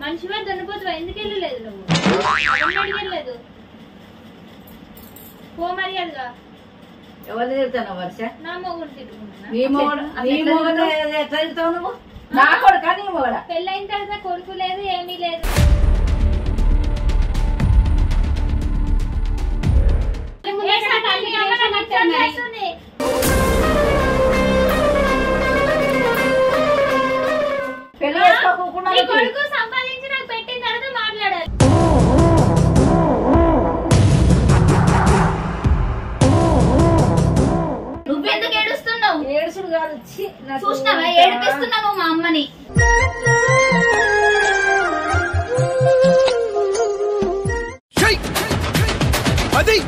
మనిషివా దున్నపోతువా ఎందుకు వెళ్ళలేదు నువ్వు? అడిగలేదు పో మర్యాదగా. ఎవరిని తిడతాను వర్ష? నా మొగుడు తిట్టుకుంటున్నా. నీ మొగడు నీ మొగడు ఎట్లా తిడతావు నువ్వు? నా కొడుక నీ మొగడ? పెళ్ళైన తర్వాత కొడుకు లేదు ఏమీ లేదు. ఏ సకాలి అమ్మ నాకు అర్థం చేస్తుంది. అది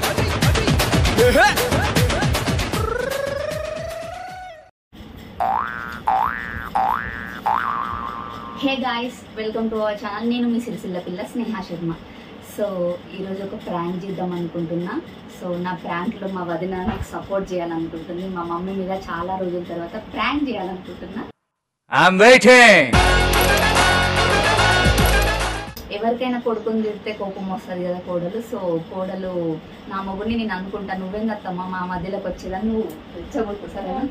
hey guys welcome to our channel. నేను మీ సిరిసిల్ల పిల్ల స్నేహ శర్మ. సో ఈరోజు ఒక ప్రాంక్ చేద్దాం అనుకుంటున్నా. సో నా ప్రాంక్లో మా వదిన నాకు సపోర్ట్ చేయాలనుకుంటుంది. మా మమ్మీ మీద చాలా రోజుల తర్వాత ప్రాంక్ చేయాలనుకుంటున్నా. ఎవరికైనా కొడుకుని తిడితే కోపం వస్తుంది కదా కోడలు. సో కోడలు నా మొగుడిని నేను అనుకుంటా. నువ్వేం కత్తమ్మా? మా మధ్యలోకి వచ్చేదని నువ్వు రెచ్చగొట్టు సరేనా?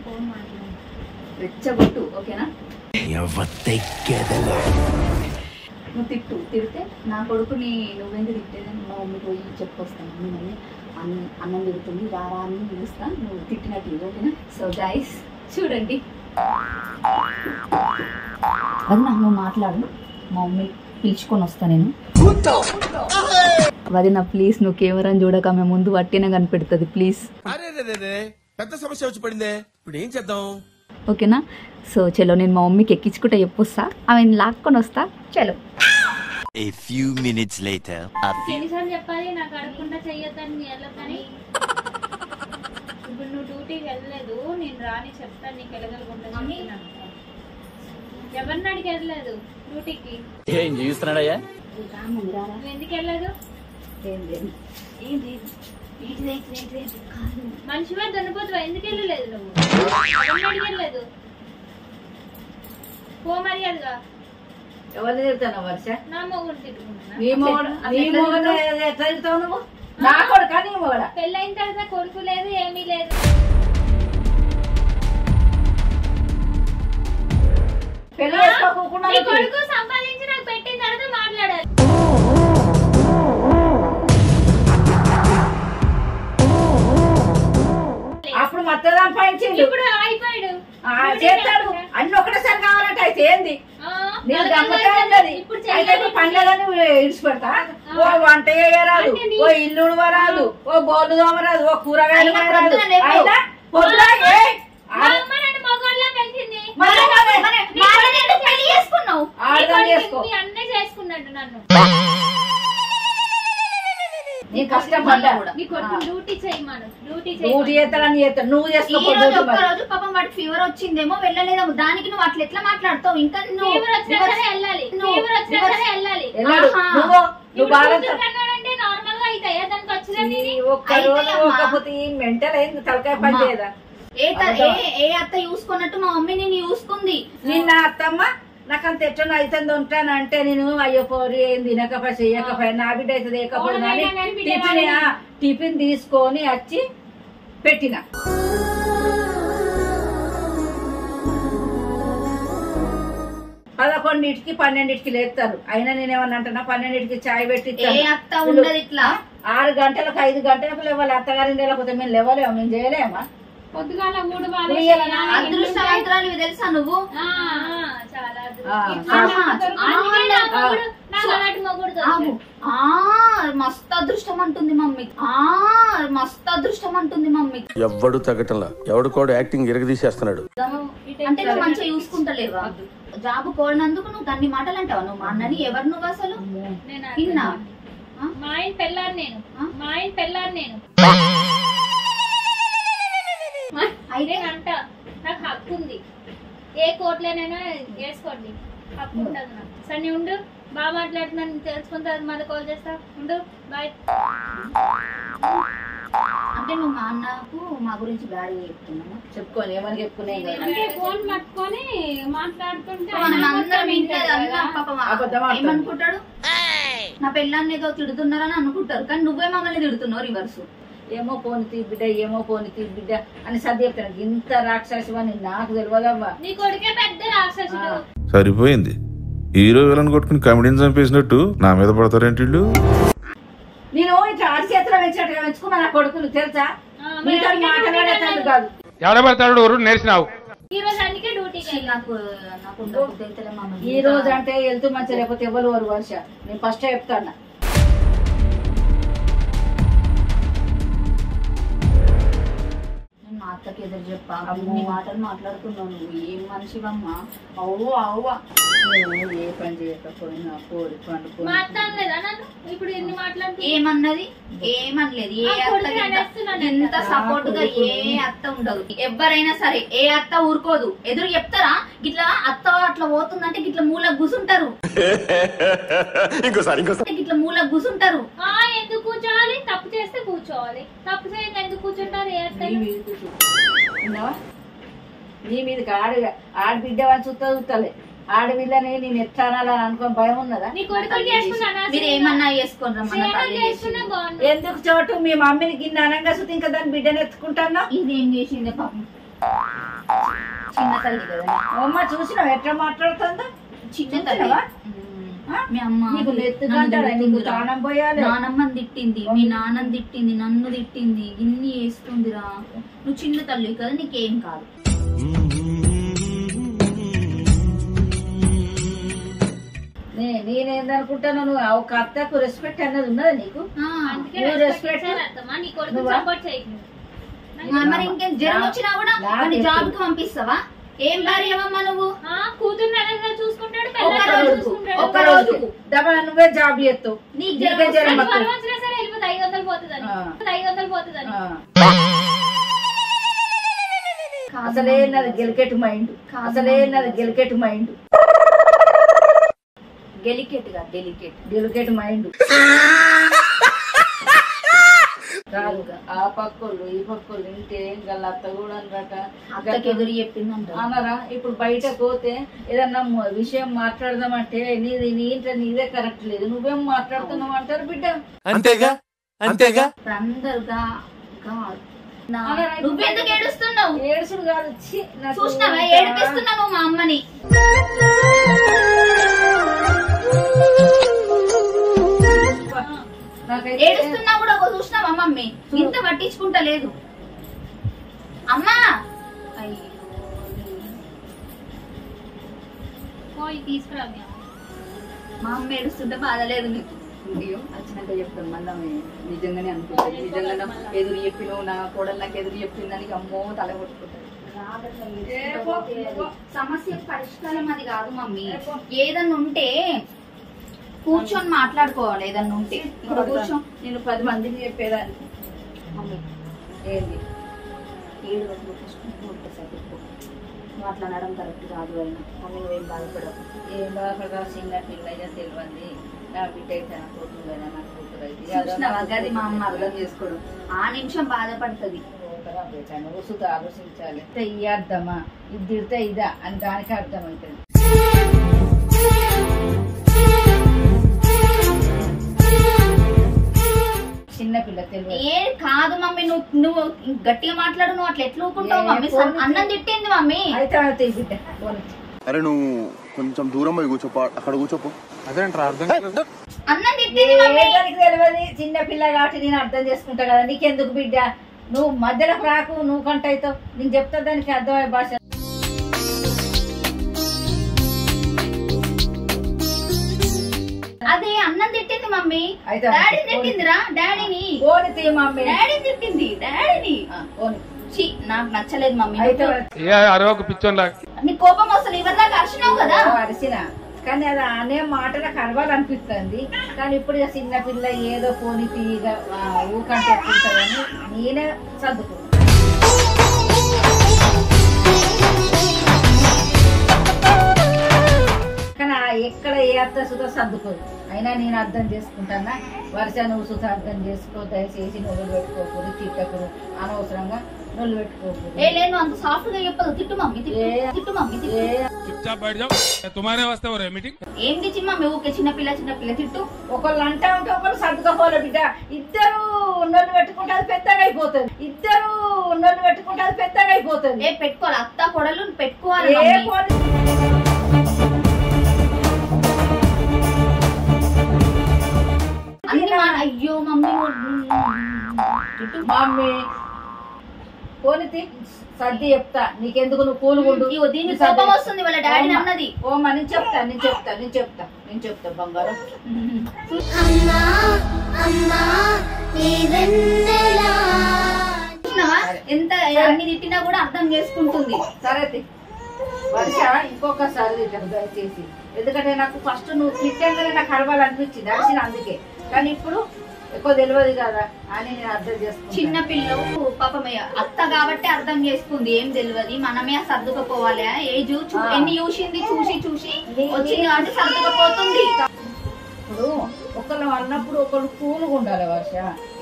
రెచ్చగొట్టు ఓకేనా? నువ్వు తిట్టు. తిడితే నా కొడుకుని నువ్వెందుకు తిట్టేదని మా మమ్మీ పోయి చెప్పొస్తాను మమ్మీ మమ్మీ అన్నం అన్నం తిడుతుంది. రారా అని పిలుస్తా. నువ్వు తిట్టినట్టు ఓకేనా? సో గైస్ చూడండి. అది నాకు నువ్వు మాట్లాడు. మా మమ్మీ పిలుచుకొని వస్తా నేను. వదిన ప్లీజ్ నువ్వు కెమెరాని చూడక ఆమె ముందు వట్టిన కనిపెడుతుంది ప్లీజ్ పెద్ద సమస్య వచ్చి పడిందే. ఇప్పుడు ఏం చేద్దాం? ఓకేనా? సో చలో నేను మా మమ్మీకి ఎక్కించుకుంటే చెప్పొస్తా. ఆమె లాక్కొని వస్తా చలో. A few minutes later. చెప్పాలి నాకు అడగకుండా చెయ్యొద్దని వెళ్ళొద్దని ఇప్పుడు నువ్వు డ్యూటీకి వెళ్ళలేదు నేను రాని చెప్తాను నీకు చెప్తున్నాను. ఎవరిని అడిగి వెళ్ళలేదు డ్యూటీకి. ఏం చూస్తున్నాడయ్యా ఎందుకు వెళ్ళలేదు మనిషివా దున్నపోతువా ఎందుకు వెళ్ళలేదు నువ్వు? ఎవరిని అడిగి వెళ్ళలేదు పో మర్యాదగా. ఎవరిని తిడతాను వర్ష? నా మొగుడు తిట్టుకుంటున్నా. నీ కొడుక నీ మొగడ? పెళ్ళైన తర్వాత కొడుకు లేదు ఏమీ లేదు. చేసుకోకుండా నీ కొడుకు సంపాదించి నాకు పెట్టిన తర్వాత మాట్లాడాలి అప్పుడు మొత్తం సంపాదించిండు. ఇప్పుడు అయిపోయాడు చేస్తాడు. అన్ని ఒకటేసారి కావాలంటే అయితే ఏంది? గమ్మత్తే రోజులు ఉన్నది అయితే. ఇప్పుడు పండగని ఇడిచి పెడతా ఓ వంట చేయరాదు. ఓ ఇల్లు ఉడవరాదు. ఓ బోర్డు తోమరాదు. ఓ కూరగాయలు రాదు. అయినా పొద్దున అన్నే చేసుకున్నాడు నన్ను. నీ కష్టపడ్డా నీ కొడుకు డ్యూటీ చేయమను డ్యూటీ చేస్తాడని చేస్తాడు నువ్వు రోజు ఒక్క రోజు పాపం వాడికి ఫీవర్ వచ్చిందేమో వెళ్ళలేదేమో. దానికి నువ్వు అట్లా ఎట్లా మాట్లాడతావు? ఇంకా నువ్వు ఫీవర్ వచ్చినా సరే వెళ్ళాలి. ఫీవర్ వచ్చినా సరే వెళ్ళాలి. నువ్వు బాగా నార్మల్గా అవుతాయా. దానికి వచ్చిందని ఈ ఒక్క రోజు. ఒక్కపోతే మెంటల్ అయింది తలకాయ పని. చేయదా? ఏ అత్త చూసుకున్నట్టు మా మమ్మీ నేను చూసుకుంది. నిన్న అత్తమ్మ నాకు అంత ఎట్లా అవుతుంది ఉంటాను అంటే నేను అయ్యో పోరి ఏం తినకపోయి చెయ్యకపోయి నా బిడ్డ అయితే లేకపోయినా టిఫిన్ టిఫిన్ తీసుకొని వచ్చి పెట్టిన. పదకొండింటికి పన్నెండింటికి లేస్తారు అయినా నేను ఏమన్నా అంటున్నా పన్నెండింటికి చాయ్ పెట్టి ఇట్లా. ఆరు గంటలకు ఐదు గంటలకు లేవాలి. అత్తగారి లేకపోతే మేము లేవలేము మేము చేయలేమా? పొద్దుగాల మూడు ఉయ్యాలనా? అదృష్టవంతురాలు తెలుసా నువ్వు? చాలా ఆ, అదృష్టం. మస్తు అంటుంది మమ్మీ. ఆ మస్తు అదృష్టం అంటుంది మమ్మీ. ఎవ్వడు తగ్గటంలా? ఎవడు కూడా యాక్టింగ్ ఎరగదీసేస్తున్నాడు అంటే నువ్వు మంచిగా చూసుకుంటలేవా? జాబ్ కోరినందుకు నువ్వు అన్ని మాటలు అంటావా నువ్వు మా అన్నని ఎవరు నువ్వు అసలు. మా ఆయన పెళ్ళాను నేను? మా ఆయన పెళ్ళాను నేను. నేను అంట నాకు హక్కు ఉంది ఏ కోర్టులోనైనా వేసుకోండి హక్కు ఉంటుంది నాకు. సరే ఉండు. బాగా మాట్లాడుతున్నాను తెలుసుకున్న తర్వాత మళ్ళీ కాల్ చేస్తా. ఉండు. బాయ్. అంటే నువ్వు మా అన్నకు మా గురించి బ్యాడ్గా చెప్తున్నావు. చెప్పుకొని ఏమని చెప్పుకునే అంటే ఫోన్ పట్టుకొని మాట్లాడుతుంటే. ఏమనుకుంటాడు? నా పెళ్ళాన్ని ఏదో తిడుతున్నారని అనుకుంటారు. కానీ నువ్వే మమ్మల్ని తిడుతున్నావు రివర్స్ ఏమో పోని తీ బిడ్డ ఏమో పోని తీ బిడ్డ అని సర్ది చెప్తాను ఇంత రాక్షసి అని నాకు తెలియదవ్వా నీ కొడుకే పెద్ద రాక్షసుడు. సరిపోయింది. హీరో విలన్ కొట్టుకుని కమెడీని చంపేసినట్టు నా మీద పడతారేంటి వీళ్ళు? నేను ఇట్లా ఆడి చేతిలో పెంచినట్టుగా పెంచుకున్నా నా కొడుకులు తెలుసా? మీతో అందుకే మాట్లాడేటట్టు కాదు. ఎవడబడతాడు నేర్చినావు. ఈ రోజు అందుకే డ్యూటీకి నాకు నాకు ఈ రోజు అంటే వెళ్తూ మంచి లేకపోతే ఎవరు వారు వర్ష నేను ఫస్ట్ చెప్తాను మా అత్తకి ఎదురు చెప్పా. అన్ని మాటలు మాట్లాడుతున్నావు నువ్వు. ఏం మనిషివమ్మా? అవ్వ అవ్వ. నేను ఏ పని చేయకపోయినా కోడి ఇప్పుడు ఎన్ని ఏమన్నది? ఏమనలేదు. ఏ అత్త కదా. సపోర్ట్గా ఏ అత్త ఉండదు. ఎవరైనా సరే ఏ అత్త ఊరుకోదు. ఎదురు చెప్తారా? గిట్లా అత్త అట్లా పోతుందంటే గిట్ల మూల కూసుంటారు. ఇంకోసారి. ఇంకోసారి కూసుంటారు. ఆ ఎందుకు కూర్చోవాలి? తప్పు చేస్తే కూర్చోవాలి. తప్పు చేయక ఎందుకు కూర్చుంటారు? నీ? మీద ఆడ ఆడబిడ్డ అని చూస్తా చూస్తలే ఆడపిల్లని నేను ఎట్లా అనాలని అనుకోని భయం ఉన్నదా? మీరు ఏమన్నా. బాగుండు ఎందుకు చోటు? మీ మమ్మీని గిన్నె అనంగా చూస్తే ఇంకా దాని బిడ్డని ఎత్తుకుంటాను? ఇది ఏం చేసింది పాపం? చిన్న తల్లి కదా. అమ్మ చూసినావు? ఎట్లా మాట్లాడుతుందో? చిన్న తల్లి చూసినావా? ఉమ్. ఆ? మీ అమ్మ నానమ్మని తిట్టింది మీ నాన్నని తిట్టింది నన్ను తిట్టింది ఇన్ని వేస్తుందిరా నువ్వు చిన్న తల్లి కదా నీకేం కాదు. నే- నేనేందనుకుంటాను నువ్వు ఒక అత్తకు రెస్పెక్ట్ అన్నది ఉన్నదా నీకు? ఆ, మరి ఇంకేం జ్వరం వచ్చినా కూడా. జాబ్కి పంపిస్తావా? ఏం భార్యవమ్మా నువ్వు? చూసుకుంటాడు ఒక్క రోజు. దబల నువ్వే జాబ్ చేస్తావు నీకు వచ్చినా సరే వెళ్ళిపోతే ఐదు వందలు పోతుందని. ఐదు వందలు పోతుందని. అసలే. నాది గెలికెట్ మైండ్. అసలే. నాది గెలికెట్ మైండ్. డెలికేట్గా డెలికేట్ గెలికెట్ మైండ్ కాదు ఆ పక్కోళ్ళు ఈ పక్కోళ్ళు ఇంటే గల్ల అత్త కూడా అనరాక అత్తకి ఎదురు చెప్పిందంట. అనరా ఇప్పుడు బయట పోతే ఏదన్నా విషయం మాట్లాడదామంటే నీది నీ ఇంట్లో నీదే కరెక్ట్ లేదు. నువ్వేం మాట్లాడుతున్నావు అంటారు బిడ్డ. అంతేగా? అంతేగా? అందరుగా నువ్వెందుకు ఏడుస్తున్నావు? ఏడుసుడు కాదు. ఛీ, నాకు చూసినావా? ఇంకా- ఏడిపిస్తున్నావు మా అమ్మని. నాకైతే ఏడుస్తున్నా కూడా ఒక చూసినావా మమ్మీ. ఇంత పట్టించుకుంటా లేదు. అమ్మా! పోయి తీసుకురా మీ అమ్మ. ఏడుస్తుంటే బాధ లేదు నీకు అయ్యో వచ్చినాక చెప్తాను మళ్ళీ నిజంగానే అనుకుంటుంది నిజంగా ఎదురు చెప్పిన నా కోడలు నాకు ఎదురు చెప్పిందని అమ్మో తల కొట్టుకుంటాడు సమస్య పరిష్కారం అది కాదు మమ్మీ. ఏదన్నా ఉంటే కూర్చొని మాట్లాడుకోవాలి ఏదన్నా ఉంటే. ఇప్పుడు కూర్చో. నేను పది మందికి చెప్పేదాన్ని. ఏంది? ఏడు రోజులు కూర్చుని ఉంటే సరిపో నువ్వు అట్లా అనడం కరెక్ట్ కాదు అయినా మమ్మీ నువ్వేం బాధపడకు. ఏం బాధపడరా చిన్న పిల్లయ్య తెలియంది నా బిడ్డ అయితే నా కూతురు కదా నా కూతురు అయితే. గది మా అమ్మ అర్థం చేసుకోవడం. ఆ నిమిషం బాధపడుతుంది. నువ్వు సుత ఆలోచించాలి. అర్థమా? ఇది తిడితే ఇదా? అని దానికి అర్థమవుతుంది. చిన్న పిల్ల తెలియదు. ఏ కాదు మమ్మీ నువ్వు నువ్వు గట్టిగా మాట్లాడు నువ్వు అట్లా ఎట్లా ఊరుకుంటావు ఏ, మమ్మీ అన్నం తిట్టింది మమ్మీ. అయితే బిడ్డ. అరే నువ్వు కొంచెం దూరం పోయి కూర్చోపో అక్కడ కూర్చోపో. అర్థం. అన్నం తిట్టింది మమ్మీ. తెలియదు చిన్న పిల్ల కాబట్టి నేను అర్థం చేసుకుంటా కదా నీకెందుకు బిడ్డ? నువ్వు మధ్యలోకి రాకు నువ్వు కంట అవుతావు నేను చెప్తా దానికి అర్థమయ్యే భాష మమ్మీ? అయితే డాడీ. తిట్టిందిరా? డాడీని? పోని తీ మమ్మీ డాడీ తిట్టింది డాడీని? ఆ, పోని. ఛీ, నాకు నచ్చలేదు మమ్మీ. అయితే ఏ అరవకు పిచ్చోన్లా నీ కోపం వస్తుంది ఇవరిదాకా అరిచినావు కదా? ఓ అరిసిన కానీ అది అనే మాట నాకు అరవాలనిపిస్తుంది. కానీ ఇప్పుడు ఇక చిన్న పిల్ల ఏదో పోని తీయగా ఊకంటే నేనే సర్దుకున్నాను ఎక్కడ ఏ అత్త సుధ సర్దుకోదు. అయినా నేను అర్థం చేసుకుంటానా? వర్ష నువ్వు సుధ అర్థం చేసుకో దయచేసి నువ్వులు పెట్టుకోకూడదు తిట్టకుడు అనవసరంగా నువ్వు పెట్టుకోకూడదు. ఏ అంత సాఫ్ట్గా చెప్పదు. తిట్టు మమ్మీ తిట్టు. ఏంటి చిమ్మ మీ ఊకే చిన్న పిల్ల చిన్న పిల్ల తిట్టు. ఒకళ్ళు అంటా ఉంటే ఒకరు సర్దుకోపోలే బిడ్డ. ఇద్దరు ఉన్నోళ్ళు పెట్టుకుంటే అది పెద్దగా అయిపోతుంది. ఇద్దరు ఉన్నోళ్ళు పెట్టుకుంటే అది పెద్దగా అయిపోతుంది. ఏ పెట్టుకోవాలి అత్త కొడలు పెట్టుకోవాలి అయ్యో మమ్మీ మమ్మీ. పోనీ సర్ది చెప్తా. నీకెందుకు నువ్వు కూలుగుండు దీనికి కోపం వస్తుంది వాళ్ళ డాడీ అన్నది ఓ నేను చెప్తా నేను చెప్తా నేను చెప్తా నేను చెప్తా బంగారం. ఎంత అన్ని తిట్టినా కూడా అర్థం చేసుకుంటుంది. సరే. వర్ష ఇంకొకసారి తిట్టకు దయచేసి ఎందుకంటే నాకు ఫస్ట్ నువ్వు తిట్టంగానే నాకు కలవాలనిపించింది అరిసిన అందుకే. కానీ ఇప్పుడు ఎక్కువ తెలియదు కదా అని నేను అర్థం చేసుకుంటా చిన్న పిల్లలు పాపం అత్త కాబట్టి అర్థం చేసుకుంది ఏం తెలియదు మనమే సర్దుకపోవాలి ఏజ్. ఎన్ని చూసింది చూసి చూసి వచ్చింది కాబట్టి సర్దుకపోతుంది. ఇప్పుడు ఒకళ్ళు అన్నప్పుడు ఒకళ్ళు కూలుగా ఉండాలి వర్ష.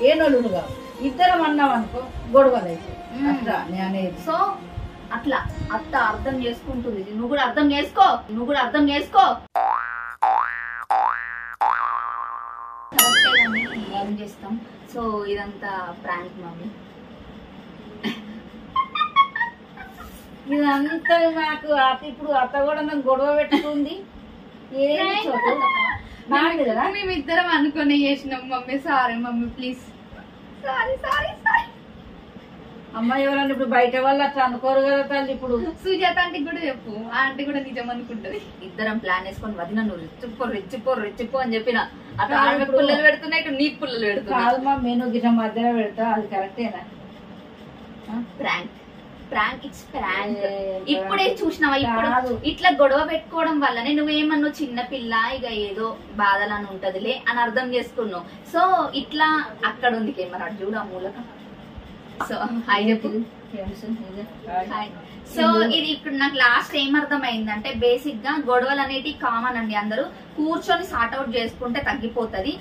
ఏ నలుగురుగా ఇద్దరం అన్నాం అనుకో గొడవలు అయితే మ్మ్. అట్లా నేను అనేది. సో అట్లా. అత్త అర్థం చేసుకుంటుంది. నువ్వు కూడా అర్థం చేసుకో నువ్వు కూడా అర్థం చేసుకో. చేస్తాం. సో ఇదంతా ప్రాంక్ మమ్మీ. ఇదంతా నాకు అత్త ఇప్పుడు అత్త కూడా నాకు గొడవ పెట్టుకుంది. మేమిద్దరం అనుకుని చేసినాం mummy. Sorry mummy please sorry sorry sorry అమ్మ ఎవరన్నా ఇప్పుడు బయట వాళ్ళు అట్లా అనుకోరు కదా తల్లి ఇప్పుడు. సుజాత ఆంటీకి కూడా చెప్పు. ఆ ఆంటీ కూడా నిజం అనుకుంటది. ఇద్దరం ప్లాన్ వేసుకొని వదిన నువ్వు రెచ్చిపో రెచ్చిపో రెచ్చిపో అని చెప్పిన. అటు ఆమె ఇప్పుడు. పుల్లలు పెడుతున్నా ఇటు నీ పుల్లలు పెడుతున్నా. కాదు మా మెను గిట్ట మధ్యలో పెడతా అది కరెక్టేనా ప్రాంక్. Prank it's prank. ఇప్పుడే. చూసినావా ఇప్పుడు. ఇట్లా గొడవ పెట్టుకోవడం వల్లనే నువ్వేమన్నావు చిన్న పిల్ల ఇక ఏదో బాధలని ఉంటదిలే అని అర్థం చేసుకున్నావు. సో ఇట్లా అక్కడ ఉంది కెమెరా. చూడు మూలక. సో హాయ్ చెప్పు. హాయ్ సో ఇది ఇప్పుడు నాకు లాస్ట్ ఏం అర్థమైందంటే బేసిక్గా గొడవలు అనేటివి కామన్ అండి అందరూ. కూర్చొని సార్ట్అవుట్ చేసుకుంటే తగ్గిపోతది.